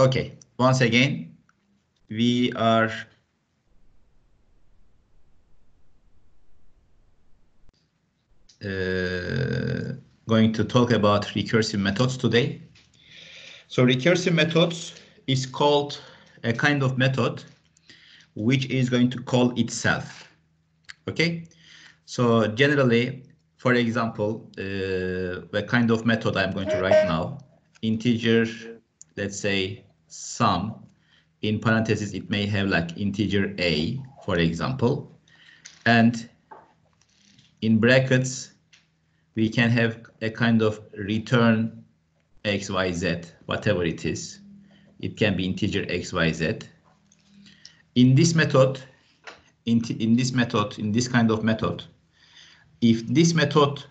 Okay, once again, we are uh, going to talk about recursive methods today. So recursive methods is called a kind of method which is going to call itself. Okay, so generally, for example, uh, the kind of method I'm going to write now, integer, let's say sum, in parentheses it may have like integer a, for example, and in brackets we can have a kind of return x, y, z, whatever it is. It can be integer x, y, z. In this method, in, in this method, in this kind of method, if this method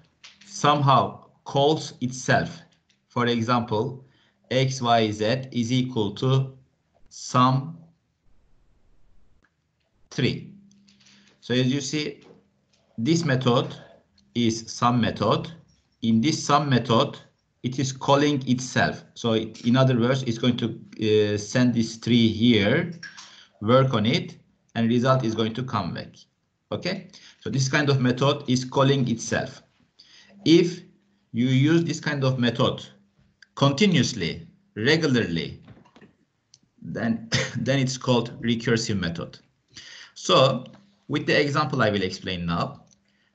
somehow calls itself, for example, x, y, z is equal to sum 3. So as you see, this method is sum method. In this sum method, it is calling itself. So it, in other words, it's going to uh, send this tree here, work on it, and result is going to come back. Okay, so this kind of method is calling itself. If you use this kind of method continuously, regularly, then, then it's called recursive method. So with the example I will explain now,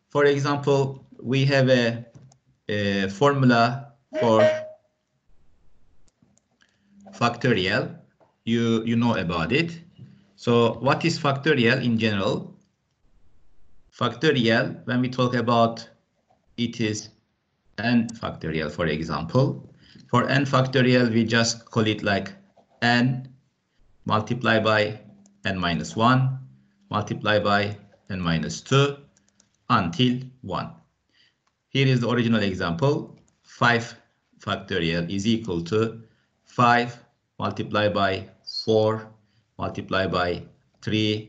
for example, we have a, a formula for factorial. You, you know about it. So what is factorial in general? Factorial, when we talk about it is n factorial, for example. For n factorial, we just call it like n multiply by n minus 1, multiply by n minus 2, until 1. Here is the original example. 5 factorial is equal to 5 multiplied by 4 multiplied by 3,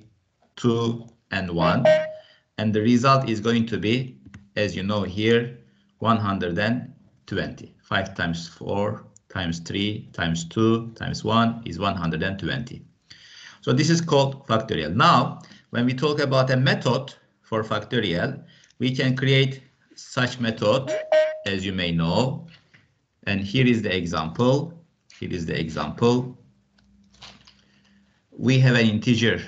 2, and 1. And the result is going to be, as you know here, 120. 5 times 4 times 3 times 2 times 1 is 120. So this is called factorial. Now, when we talk about a method for factorial, we can create such method, as you may know. And here is the example. Here is the example. We have an integer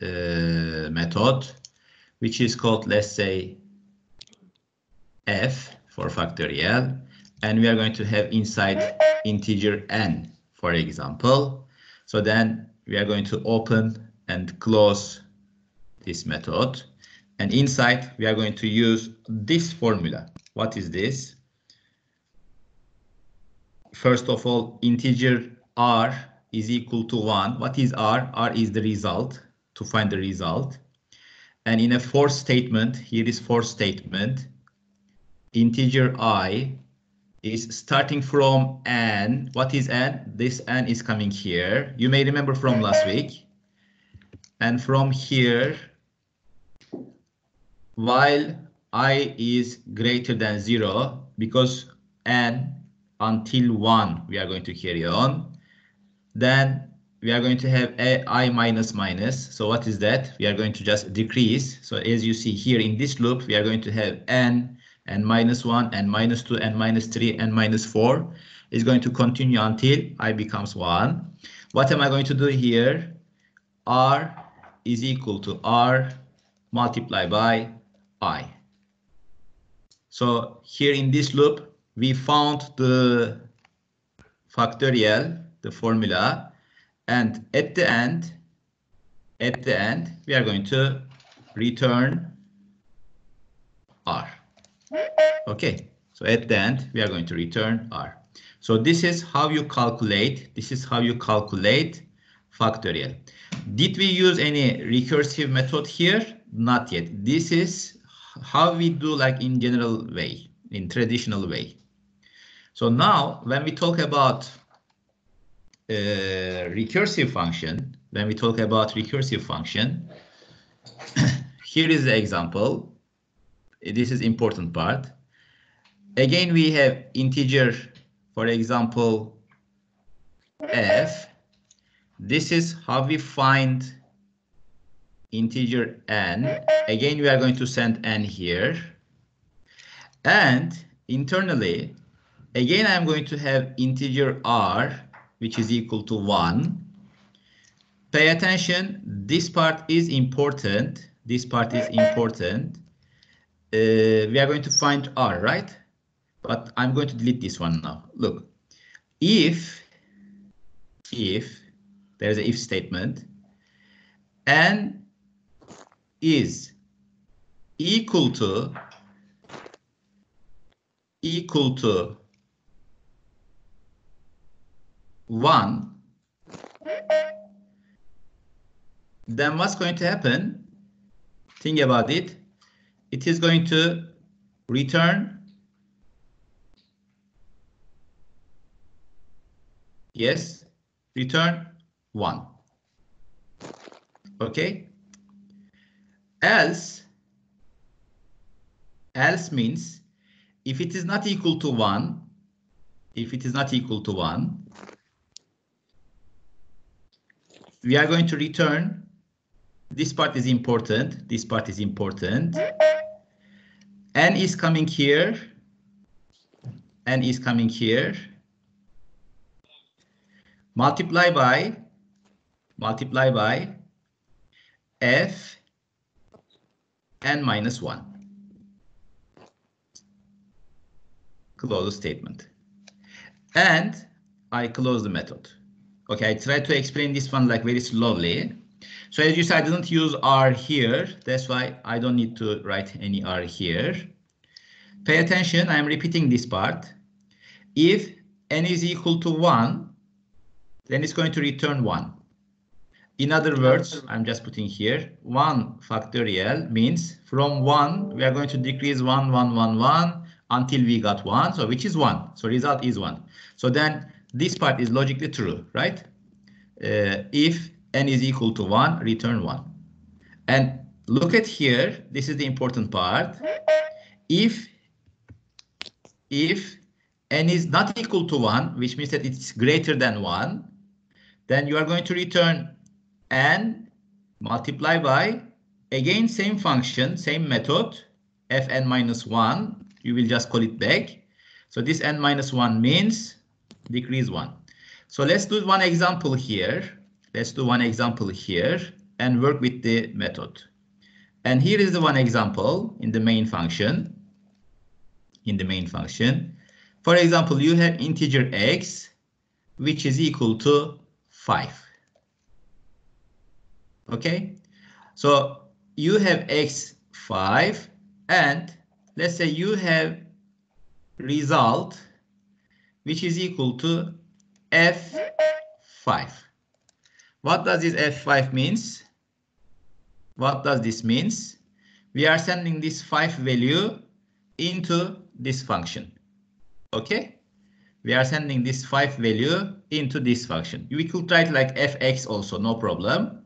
uh, method, which is called, let's say, f for factorial. And we are going to have inside integer n, for example. So then we are going to open and close this method. And inside, we are going to use this formula. What is this? First of all, integer r is equal to 1. What is r? r is the result, to find the result. And in a for statement, here is for statement, integer i is starting from n. What is n? This n is coming here. You may remember from last week. And from here, while i is greater than 0 because n until 1 we are going to carry on then we are going to have a i minus minus so what is that we are going to just decrease so as you see here in this loop we are going to have n and minus 1 and minus 2 and minus 3 and minus 4 is going to continue until i becomes 1 what am i going to do here r is equal to r multiplied by i. So here in this loop, we found the factorial, the formula, and at the end, at the end, we are going to return r. Okay, so at the end, we are going to return r. So this is how you calculate, this is how you calculate factorial. Did we use any recursive method here? Not yet. This is how we do like in general way, in traditional way. So now when we talk about uh, recursive function, when we talk about recursive function, here is the example. This is important part. Again, we have integer, for example, f. This is how we find integer n. Again, we are going to send n here. And internally, again, I'm going to have integer r, which is equal to 1. Pay attention, this part is important. This part is important. Uh, we are going to find r, right? But I'm going to delete this one now. Look, if, if, there's an if statement, n is equal to equal to 1, then what's going to happen? Think about it. It is going to return yes, return 1. Okay? Else, else means if it is not equal to 1, if it is not equal to 1, we are going to return, this part is important, this part is important, n is coming here, n is coming here, multiply by, multiply by f n minus 1. Close the statement. And I close the method. Okay, I try to explain this one like very slowly. So as you said, I didn't use R here. That's why I don't need to write any R here. Pay attention, I'm repeating this part. If n is equal to 1, then it's going to return 1. In other words, I'm just putting here, 1 factorial means from 1, we are going to decrease 1, 1, 1, 1 until we got 1, so which is 1. So result is 1. So then this part is logically true, right? Uh, if n is equal to 1, return 1. And look at here, this is the important part. If, if n is not equal to 1, which means that it's greater than 1, then you are going to return n multiply by, again, same function, same method, fn minus 1, you will just call it back. So this n minus 1 means decrease 1. So let's do one example here. Let's do one example here and work with the method. And here is the one example in the main function. In the main function. For example, you have integer x, which is equal to 5. Okay, so you have x5 and let's say you have result which is equal to f5. What does this f5 means? What does this means? We are sending this 5 value into this function. Okay? We are sending this 5 value into this function. We could write like fx also, no problem.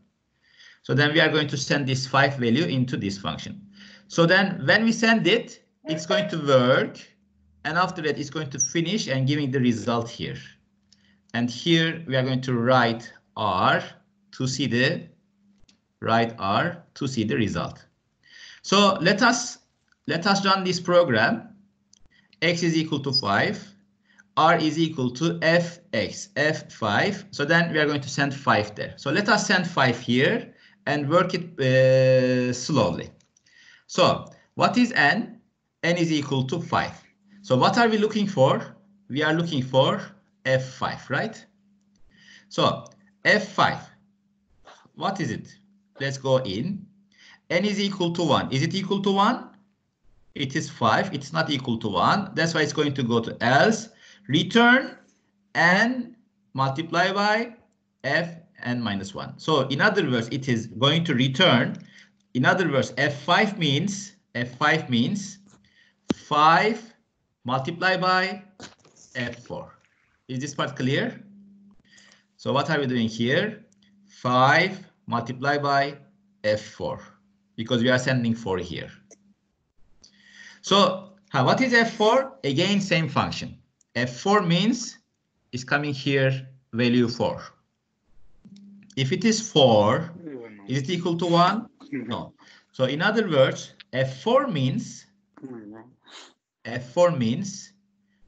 So then we are going to send this 5 value into this function. So then when we send it, it's going to work. And after that, it's going to finish and giving the result here. And here we are going to write R to see the write R to see the result. So let us let us run this program. X is equal to 5. R is equal to Fx, F5. So then we are going to send 5 there. So let us send 5 here and work it uh, slowly. So what is n? n is equal to 5. So what are we looking for? We are looking for f5, right? So f5, what is it? Let's go in. n is equal to 1. Is it equal to 1? It is 5. It's not equal to 1. That's why it's going to go to else. Return n multiply by f n minus 1. So in other words, it is going to return. In other words, f5 means f5 means 5 multiply by f4. Is this part clear? So what are we doing here? 5 multiplied by f4 because we are sending 4 here. So what is f4? Again, same function. f4 means is coming here value 4. If it is 4, is it equal to 1? No. So in other words, F4 means F4 means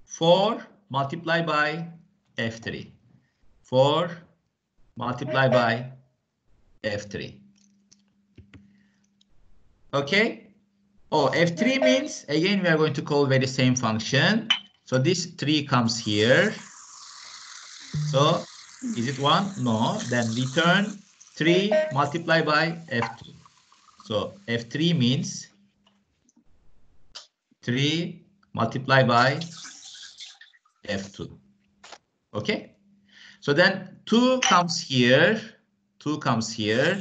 4 multiplied by F3. 4 multiplied by F3. Okay. Oh, F3 means, again, we are going to call very same function. So this 3 comes here. So is it 1? No. Then return 3 multiplied by F3. So F3 means 3 multiplied by F2. Okay. So then 2 comes here. 2 comes here.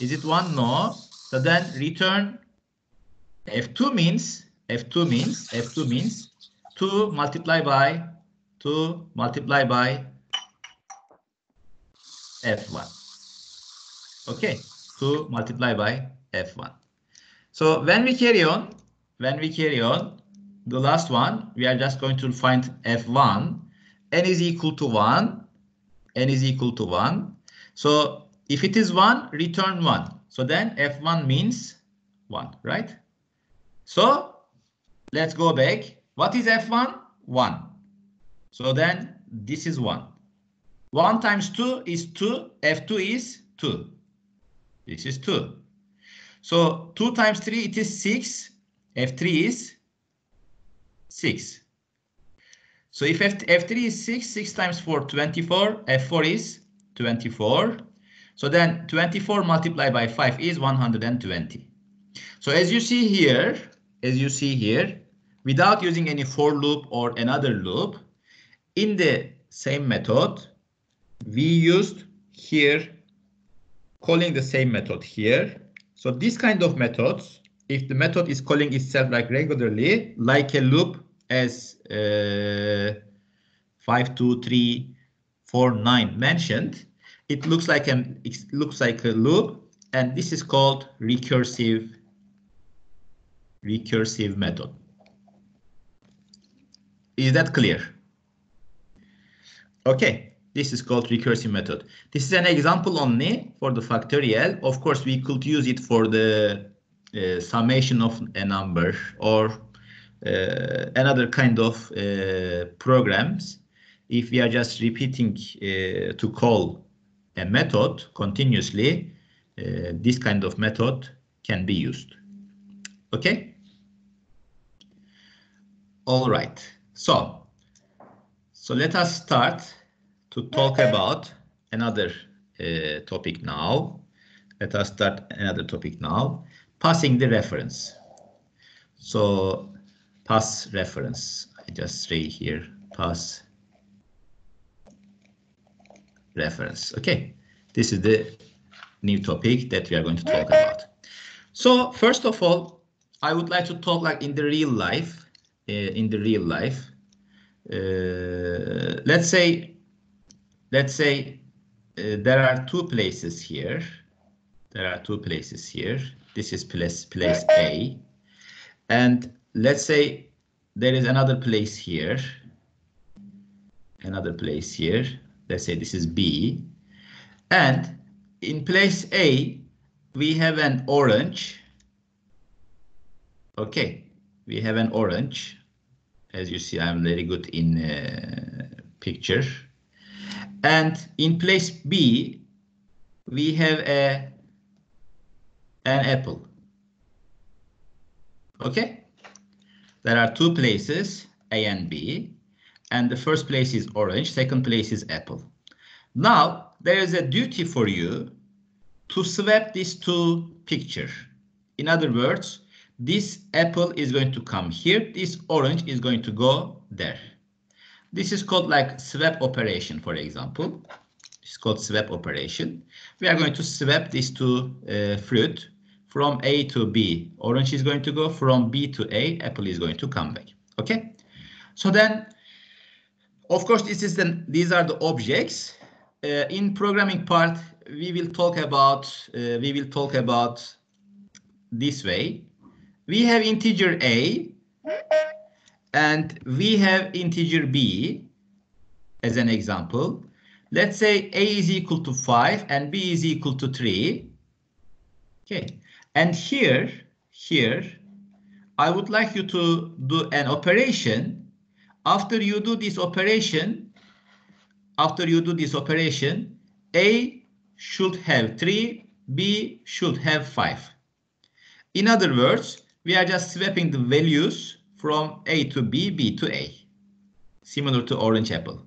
Is it 1? No. So then return F2 means F2 means F2 means 2 multiplied by 2 multiplied by F1. Okay, 2 multiplied by F1. So when we carry on, when we carry on, the last one, we are just going to find F1. n is equal to 1. N is equal to 1. So if it is 1, return 1. So then F1 means 1, right? So let's go back. What is F1? 1. So then this is 1. 1 times 2 is 2. F2 is 2. This is 2. So 2 times 3, it is 6. F3 is 6. So if F F3 is 6, 6 times 4, 24. F4 is 24. So then 24 multiplied by 5 is 120. So as you see here, as you see here, without using any for loop or another loop, in the same method, we used here, calling the same method here. So this kind of methods, if the method is calling itself like regularly, like a loop as uh, 5, 2, 3, 4, 9 mentioned, it looks like an it looks like a loop, and this is called recursive recursive method. Is that clear? Okay, this is called recursive method. This is an example only for the factorial. Of course, we could use it for the uh, summation of a number or another kind of uh, programs. If we are just repeating uh, to call a method continuously, uh, this kind of method can be used. Okay. All right. So, so let us start to talk about another uh, topic now. Let us start another topic now. Passing the reference. So, pass reference. I just say here, pass reference. Okay, this is the new topic that we are going to talk about. So, first of all, I would like to talk like in the real life uh, in the real life. Uh, let's say, let's say uh, there are two places here. There are two places here. This is place place A, and let's say there is another place here. Another place here. Let's say this is B, and in place A we have an orange. Okay, we have an orange as you see, I'm very good in uh, picture. And in place B, we have a an apple. Okay? There are two places, A and B, and the first place is orange, second place is apple. Now, there is a duty for you to swap these two pictures. In other words, this apple is going to come here. This orange is going to go there. This is called like swap operation, for example. It's called swap operation. We are going to swap these two uh, fruit from A to B. Orange is going to go from B to A. Apple is going to come back. Okay. So then, of course, this is the, these are the objects. Uh, in programming part, we will talk about uh, we will talk about this way we have integer a and we have integer b as an example. let's say A is equal to 5 and B is equal to 3. Okay, and here, here, I would like you to do an operation. After you do this operation, after you do this operation, A should have 3, B should have 5. In other words, we are just swapping the values from A to B, B to A, similar to orange apple.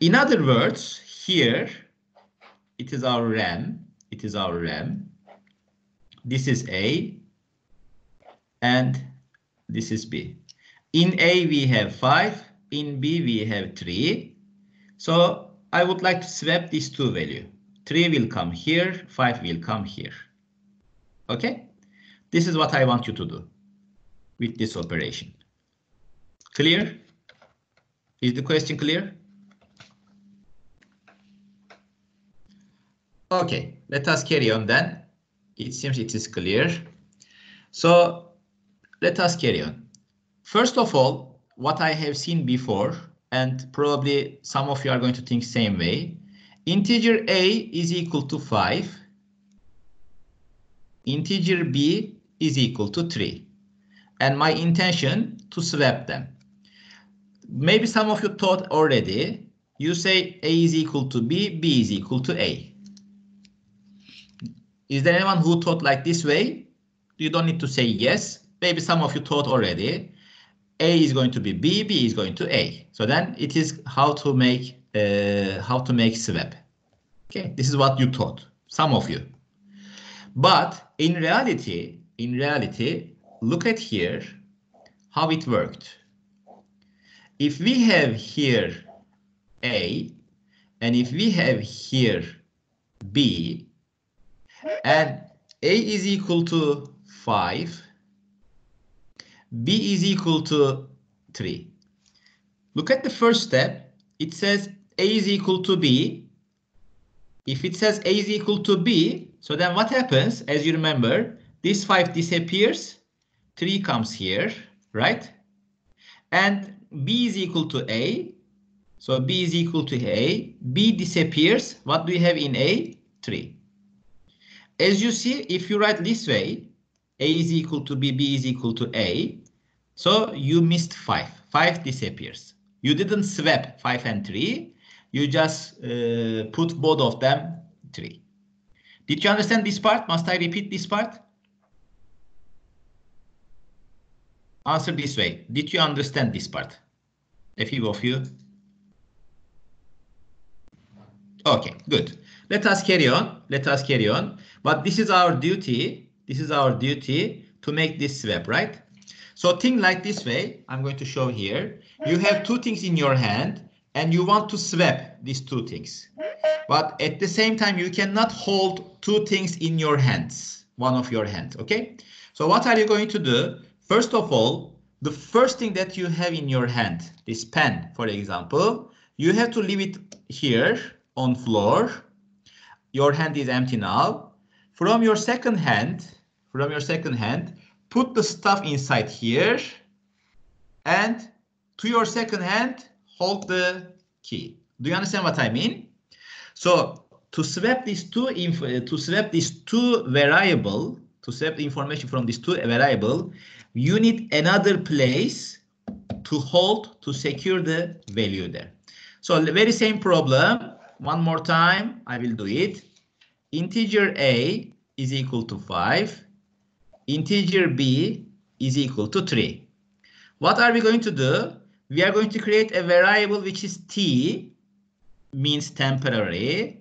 In other words, here, it is our RAM, it is our RAM. This is A, and this is B. In A, we have 5, in B, we have 3. So I would like to swap these two value. 3 will come here, 5 will come here. Okay? This is what I want you to do with this operation. Clear? Is the question clear? Okay, let us carry on then. It seems it is clear. So let us carry on. First of all, what I have seen before, and probably some of you are going to think same way, integer a is equal to 5, integer b is equal to 3 and my intention to swap them. Maybe some of you thought already, you say A is equal to B, B is equal to A. Is there anyone who thought like this way? You don't need to say yes. Maybe some of you thought already. A is going to be B, B is going to A. So then it is how to make uh, how to make swap. Okay, this is what you thought, some of you. But in reality, in reality, look at here how it worked. If we have here A and if we have here B and A is equal to 5, B is equal to 3. Look at the first step. It says A is equal to B. If it says A is equal to B, so then what happens, as you remember, this 5 disappears 3 comes here, right? And B is equal to A. So B is equal to A. B disappears. What do we have in A? 3. As you see, if you write this way, A is equal to B, B is equal to A. So you missed 5. 5 disappears. You didn't swap 5 and 3. You just uh, put both of them 3. Did you understand this part? Must I repeat this part? answer this way. Did you understand this part? A few of you. Okay, good. Let us carry on. Let us carry on. But this is our duty. This is our duty to make this swap, right? So think like this way. I'm going to show here. You have two things in your hand and you want to swap these two things. But at the same time, you cannot hold two things in your hands, one of your hands, okay? So what are you going to do? First of all, the first thing that you have in your hand, this pen, for example, you have to leave it here on floor. Your hand is empty now. From your second hand, from your second hand, put the stuff inside here. And to your second hand, hold the key. Do you understand what I mean? So to swap these two uh, to swap these two variable, to swap the information from these two variable, you need another place to hold to secure the value there. So the very same problem, one more time, I will do it. Integer a is equal to 5. Integer b is equal to 3. What are we going to do? We are going to create a variable which is t, means temporary.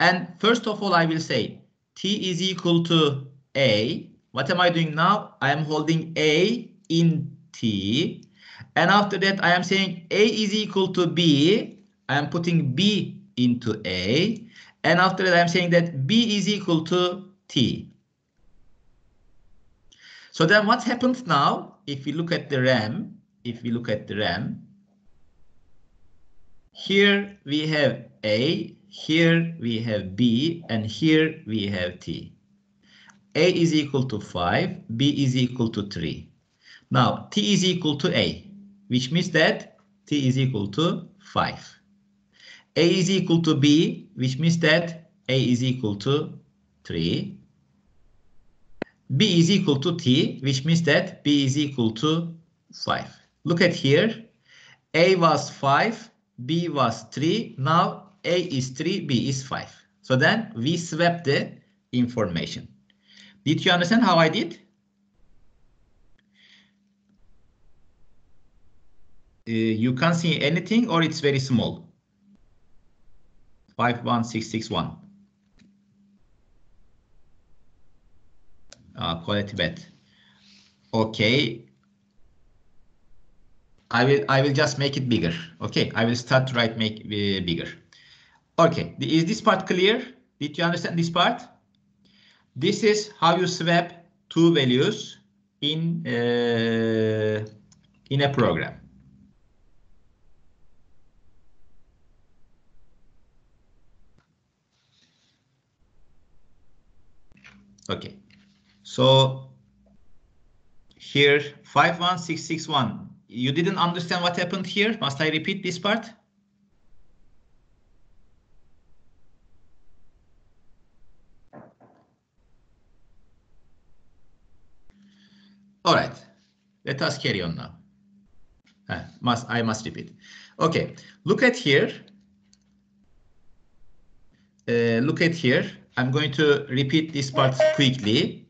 And first of all, I will say t is equal to a what am I doing now? I am holding A in T. And after that, I am saying A is equal to B. I am putting B into A. And after that, I'm saying that B is equal to T. So then what happens now, if we look at the RAM, if we look at the RAM, here we have A, here we have B, and here we have T. A is equal to 5, B is equal to 3. Now, T is equal to A, which means that T is equal to 5. A is equal to B, which means that A is equal to 3. B is equal to T, which means that B is equal to 5. Look at here. A was 5, B was 3. Now A is 3, B is 5. So then we swap the information. Did you understand how I did? Uh, you can't see anything or it's very small. 51661. Uh, quality bed. Okay. I will I will just make it bigger. Okay, I will start to write make uh, bigger. Okay, is this part clear? Did you understand this part? This is how you swap two values in uh, in a program. Okay, so here 51661. You didn't understand what happened here? Must I repeat this part? All right, let us carry on now. Uh, must I must repeat. Okay, look at here. Uh, look at here. I'm going to repeat this part quickly.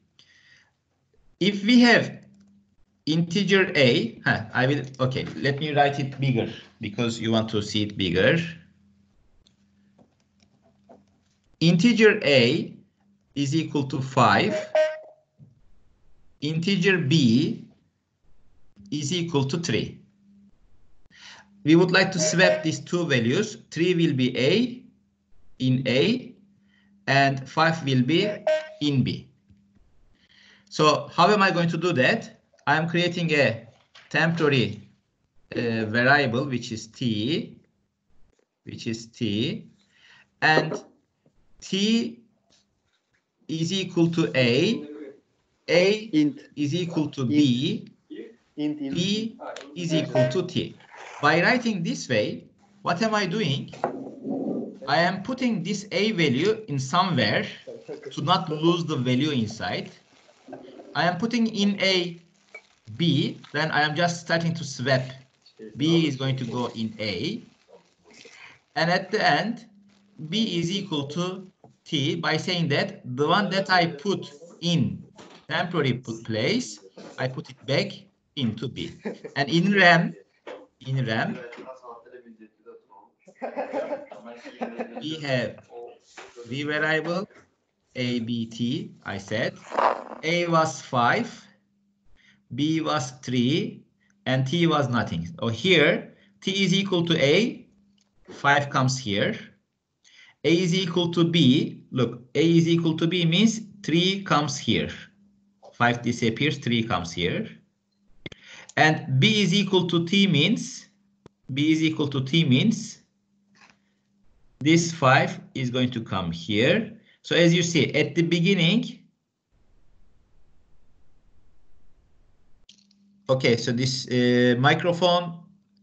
If we have integer a, huh, I will, okay, let me write it bigger because you want to see it bigger. Integer a is equal to 5. Integer b is equal to 3. We would like to swap these two values. 3 will be a in a and 5 will be in B. So how am I going to do that? I am creating a temporary uh, variable which is t, which is t, and t is equal to a, a int. is equal to b, int. b is equal to t. By writing this way, what am I doing? I am putting this A value in somewhere to not lose the value inside. I am putting in a B, then I am just starting to swap. B is going to go in A. And at the end, B is equal to T by saying that the one that I put in temporary place, I put it back into B. And in RAM, in RAM, we have v variable a b t i said. A was 5 b was 3 and t was nothing. So here t is equal to a 5 comes here. A is equal to b look a is equal to b means 3 comes here. 5 disappears 3 comes here. And b is equal to t means b is equal to t means this 5 is going to come here. So as you see at the beginning, okay, so this uh, microphone,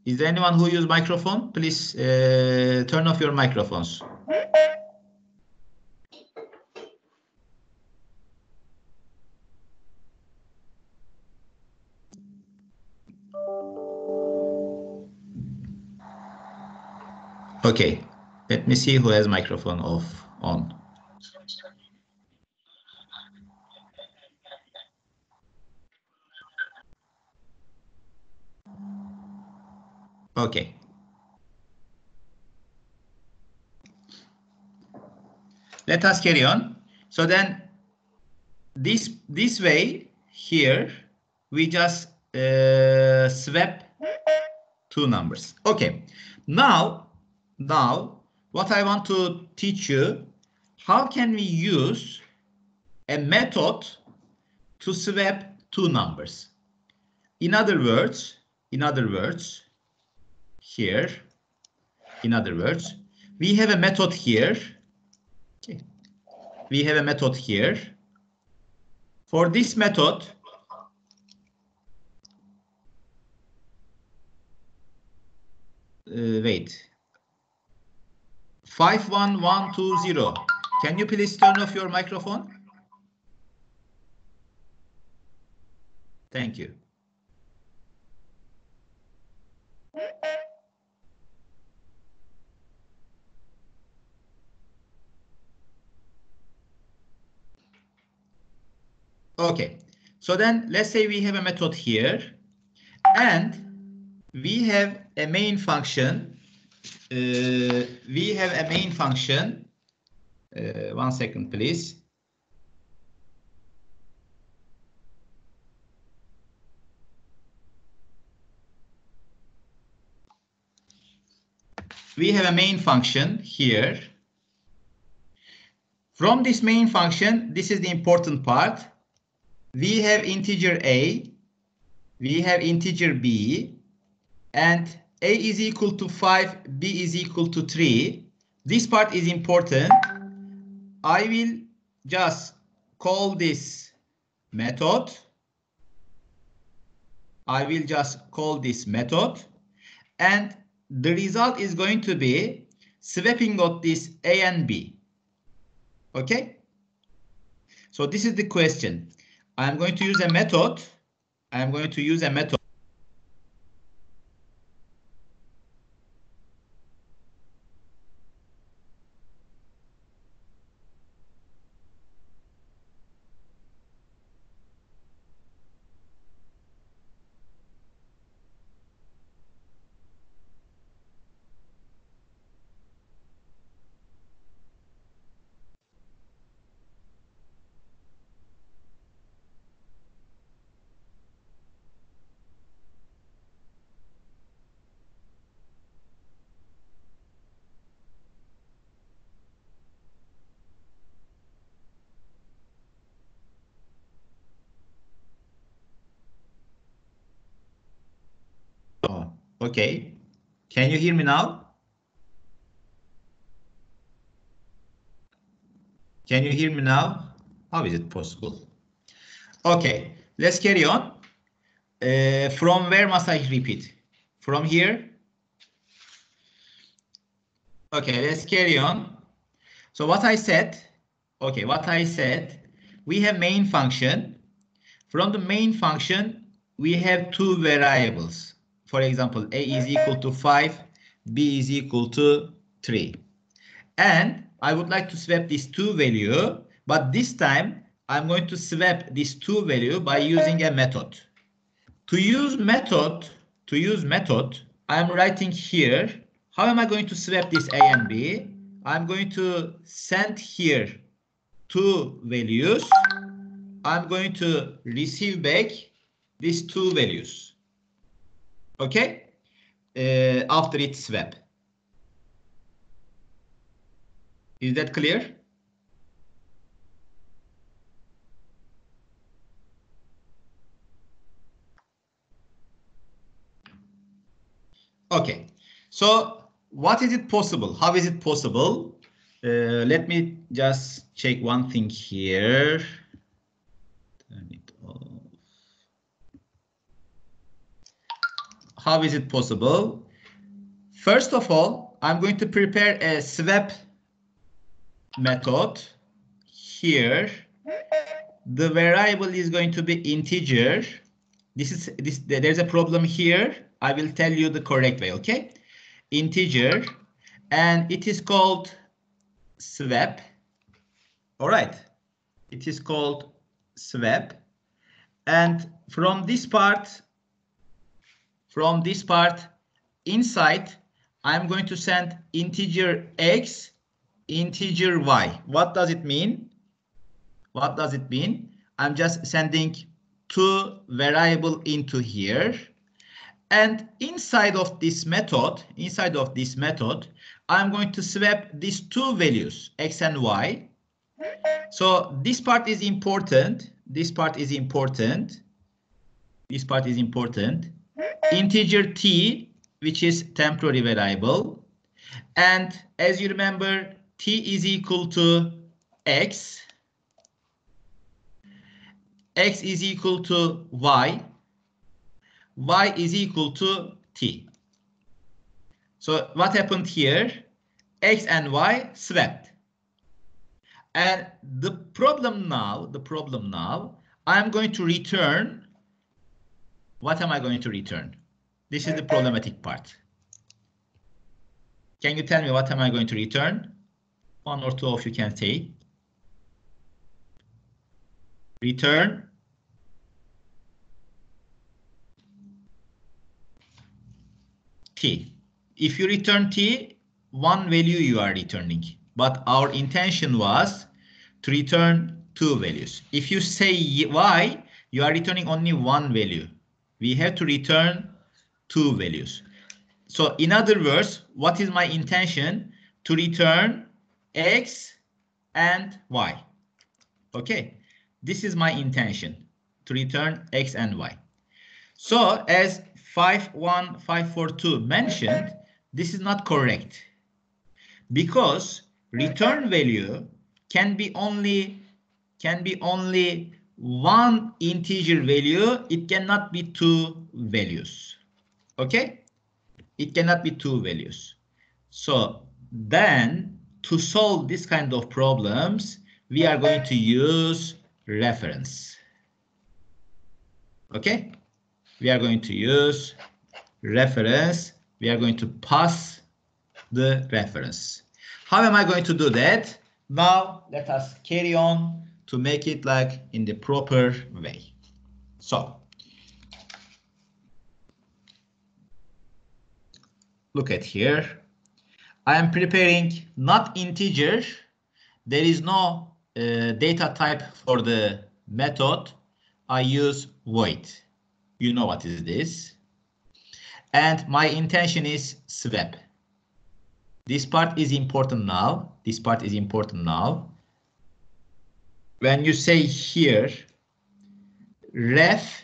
is there anyone who use microphone? Please uh, turn off your microphones. Okay, let me see who has microphone off on. Okay. Let us carry on. So then this this way here we just uh, swap two numbers. Okay. Now now what I want to teach you, how can we use a method to swap two numbers? In other words, in other words, here, in other words, we have a method here. Okay. We have a method here. For this method, uh, wait, 51120. Can you please turn off your microphone? Thank you. Okay, so then let's say we have a method here and we have a main function. Uh, we have a main function. Uh, one second, please. We have a main function here. From this main function, this is the important part we have integer a, we have integer b, and a is equal to 5, b is equal to 3. This part is important. I will just call this method. I will just call this method. And the result is going to be swapping of this a and b. Okay? So this is the question. I'm going to use a method. I'm going to use a method. Okay. Can you hear me now? Can you hear me now? How is it possible? Okay, let's carry on. Uh, from where must I repeat? From here? Okay, let's carry on. So what I said, okay, what I said, we have main function. From the main function, we have two variables for example, a is equal to 5, b is equal to 3. And I would like to swap these two value, but this time I'm going to swap this two value by using a method. To use method, to use method, I'm writing here, how am I going to swap this a and b? I'm going to send here two values. I'm going to receive back these two values okay, uh, after its swap. Is that clear? Okay, so what is it possible? How is it possible? Uh, let me just check one thing here. How is it possible? First of all, I'm going to prepare a swap method here. The variable is going to be integer. This is this there's a problem here. I will tell you the correct way, okay? Integer and it is called swap. All right. It is called swap. And from this part, from this part inside, I'm going to send integer x, integer y. What does it mean? What does it mean? I'm just sending two variable into here. And inside of this method, inside of this method, I'm going to swap these two values, x and y. So this part is important. This part is important. This part is important integer t, which is temporary variable. And as you remember, t is equal to x. x is equal to y. y is equal to t. So what happened here? x and y swapped. And the problem now, the problem now, I'm going to return. What am I going to return? This is the problematic part. Can you tell me what am I going to return? One or two of you can say. Return. T. If you return T, one value you are returning. But our intention was to return two values. If you say Y, you are returning only one value. We have to return two values. So in other words, what is my intention? To return X and Y. Okay, this is my intention to return X and Y. So as 51542 mentioned, this is not correct because return value can be only can be only one integer value. It cannot be two values. Okay, it cannot be two values. So then to solve this kind of problems, we are going to use reference. Okay, we are going to use reference. We are going to pass the reference. How am I going to do that? Now let us carry on to make it like in the proper way. So look at here. I am preparing not integer. There is no uh, data type for the method. I use void. You know what is this. And my intention is swap. This part is important now. This part is important now. When you say here, ref,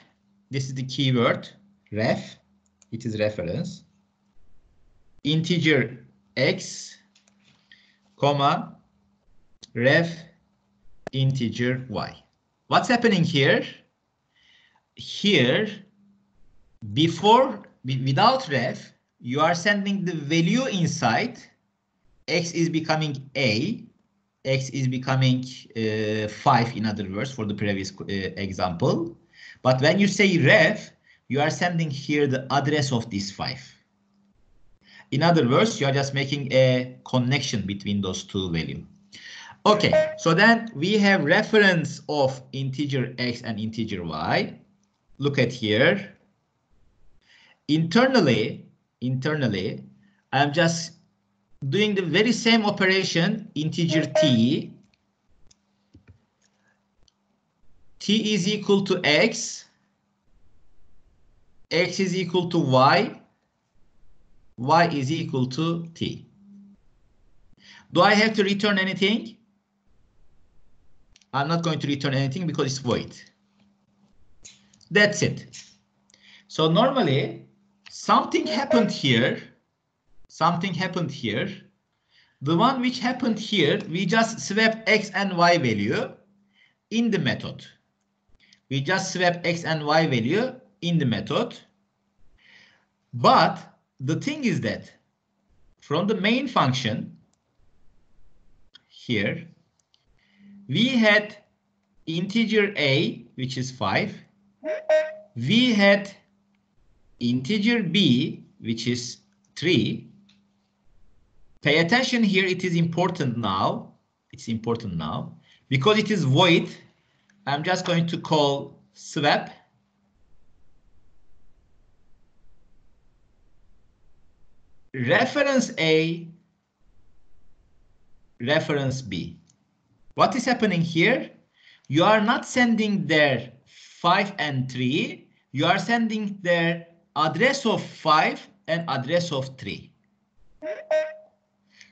this is the keyword, ref, it is reference, integer x, comma, ref, integer y. What's happening here? Here, before, without ref, you are sending the value inside. X is becoming A. X is becoming uh, 5 in other words for the previous uh, example. But when you say ref, you are sending here the address of this 5. In other words, you are just making a connection between those two values. Okay, so then we have reference of integer x and integer y. Look at here. Internally, internally, I'm just doing the very same operation, integer t. t is equal to x. x is equal to y. y is equal to t. Do I have to return anything? I'm not going to return anything because it's void. That's it. So normally something happened here. Something happened here. The one which happened here, we just swap x and y value in the method. We just swap x and y value in the method. But the thing is that from the main function here, we had integer a, which is 5. We had integer b, which is 3. Pay attention here, it is important now. It's important now. Because it is void, I'm just going to call swap. Reference A, reference B. What is happening here? You are not sending their 5 and 3. You are sending their address of 5 and address of 3.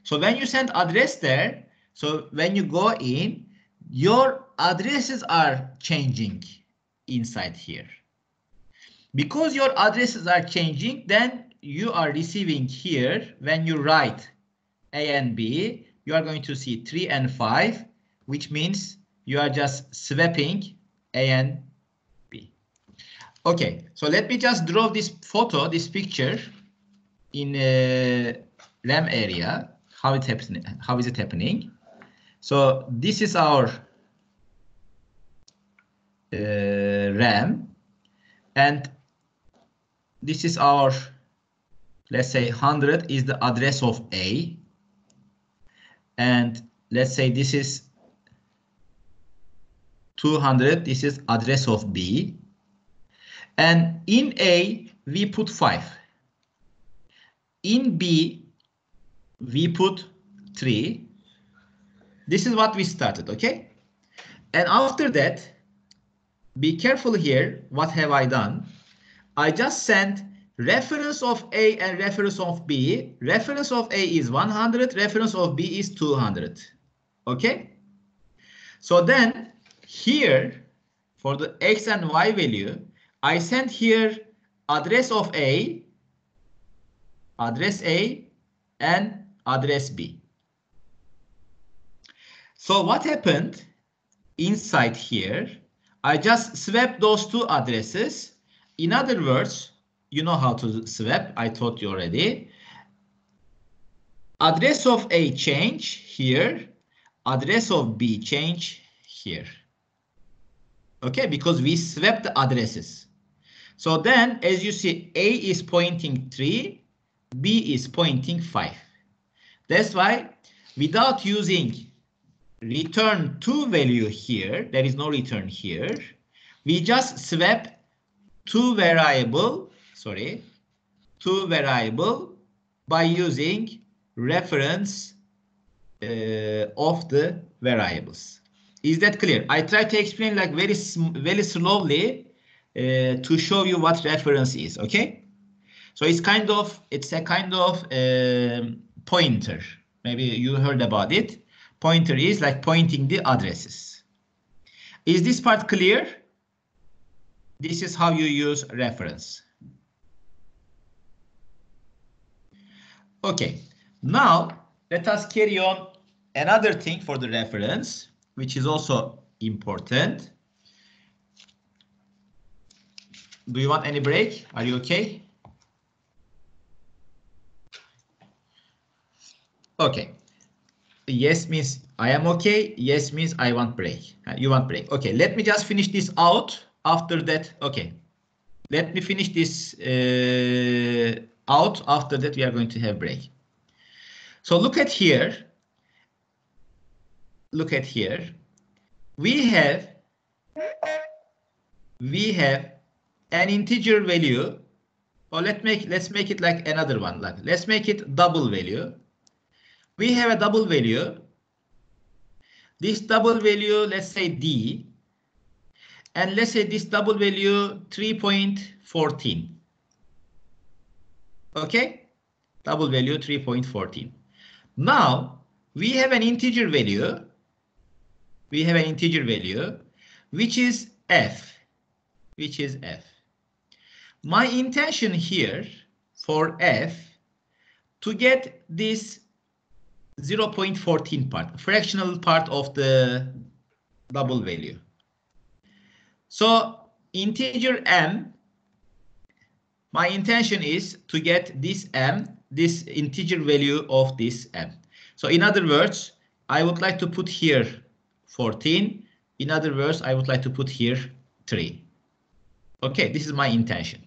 So when you send address there, so when you go in, your addresses are changing inside here. Because your addresses are changing, then you are receiving here, when you write A and B, you are going to see 3 and 5, which means you are just swapping A and B. Okay, so let me just draw this photo, this picture in a RAM area. How it happening? How is it happening? So this is our uh, RAM, and this is our, let's say 100 is the address of A, and let's say this is 200, this is address of B, and in A we put 5. In B we put 3. This is what we started, okay? And after that, be careful here. What have I done? I just sent reference of A and reference of B. Reference of A is 100, reference of B is 200. Okay? So then here for the X and Y value, I sent here address of A, address A and address B. So what happened inside here? I just swapped those two addresses. In other words, you know how to swap. I taught you already. Address of A change here. Address of B change here. Okay, because we swapped the addresses. So then, as you see, A is pointing 3, B is pointing 5. That's why without using return to value here, there is no return here. We just swap two variable, sorry, two variable by using reference uh, of the variables. Is that clear? I try to explain like very very slowly uh, to show you what reference is. Okay, so it's kind of it's a kind of uh, pointer. Maybe you heard about it. Pointer is like pointing the addresses. Is this part clear? This is how you use reference. Okay, now let us carry on another thing for the reference, which is also important. Do you want any break? Are you okay? Okay. Yes means I am okay. Yes means I want break. Uh, you want break. Okay, let me just finish this out. After that, okay. Let me finish this uh, out. After that, we are going to have break. So look at here. Look at here. We have we have an integer value. Or let make let's make it like another one. Like let's make it double value we have a double value. This double value, let's say D, and let's say this double value 3.14. Okay, double value 3.14. Now we have an integer value. We have an integer value, which is f, which is f. My intention here for f to get this 0.14 part, fractional part of the double value. So integer m, my intention is to get this m, this integer value of this m. So in other words, I would like to put here 14. In other words, I would like to put here 3. Okay, this is my intention.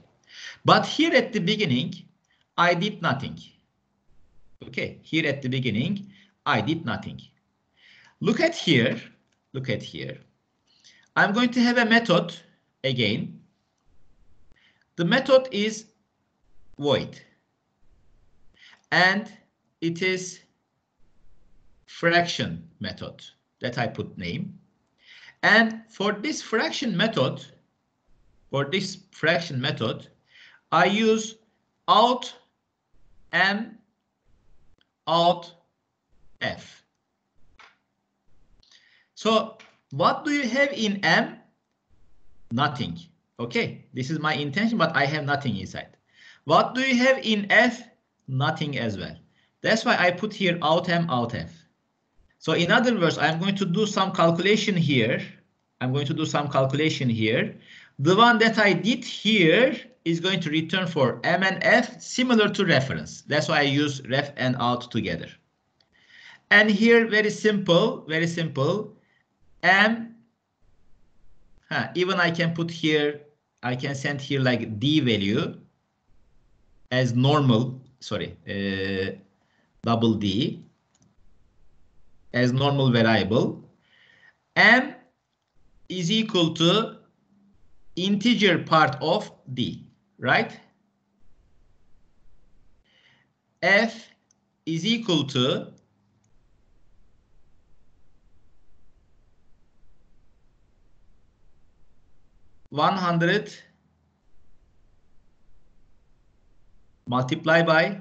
But here at the beginning, I did nothing. Okay, here at the beginning, I did nothing. Look at here, look at here. I'm going to have a method again. The method is void. And it is fraction method that I put name. And for this fraction method, for this fraction method, I use out m out f. So what do you have in M? Nothing. Okay, this is my intention, but I have nothing inside. What do you have in F? Nothing as well. That's why I put here out M, out F. So in other words, I'm going to do some calculation here. I'm going to do some calculation here. The one that I did here is going to return for M and F similar to reference. That's why I use ref and out together. And here, very simple, very simple. M, huh, even I can put here, I can send here like D value as normal, sorry, uh, double D as normal variable. M is equal to integer part of D, right? F is equal to one hundred multiply by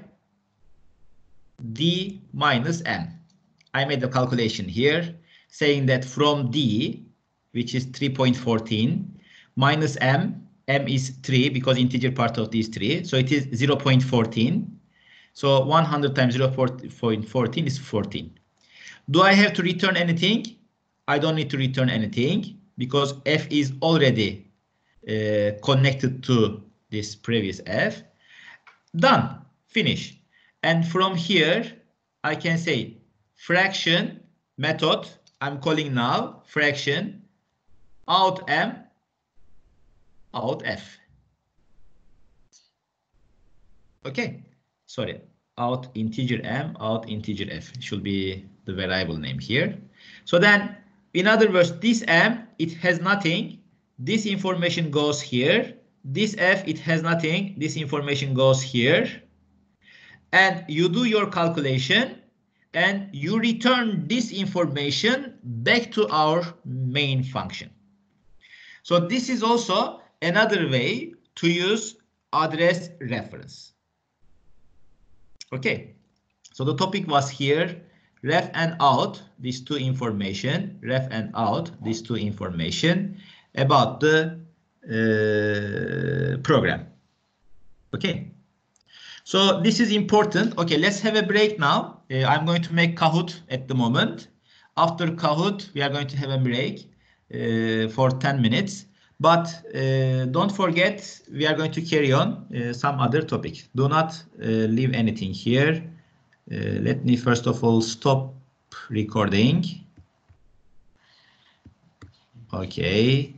D minus M. I made the calculation here saying that from D, which is 3.14, minus M, M is 3 because integer part of D is 3, so it is 0.14. So 100 times 0.14 is 14. Do I have to return anything? I don't need to return anything because F is already uh, connected to this previous F. Done, finish. And from here, I can say fraction method, I'm calling now fraction out M, out F. Okay, sorry, out integer M, out integer F should be the variable name here. So then, in other words, this M, it has nothing. This information goes here. This F, it has nothing. This information goes here. And you do your calculation and you return this information back to our main function. So this is also another way to use address reference. Okay, so the topic was here, ref and out, these two information, ref and out, these two information about the uh, program. Okay. So this is important. Okay, let's have a break now. Uh, I'm going to make Kahoot at the moment. After Kahoot, we are going to have a break uh, for 10 minutes. But uh, don't forget, we are going to carry on uh, some other topic. Do not uh, leave anything here. Uh, let me first of all stop recording. Okay.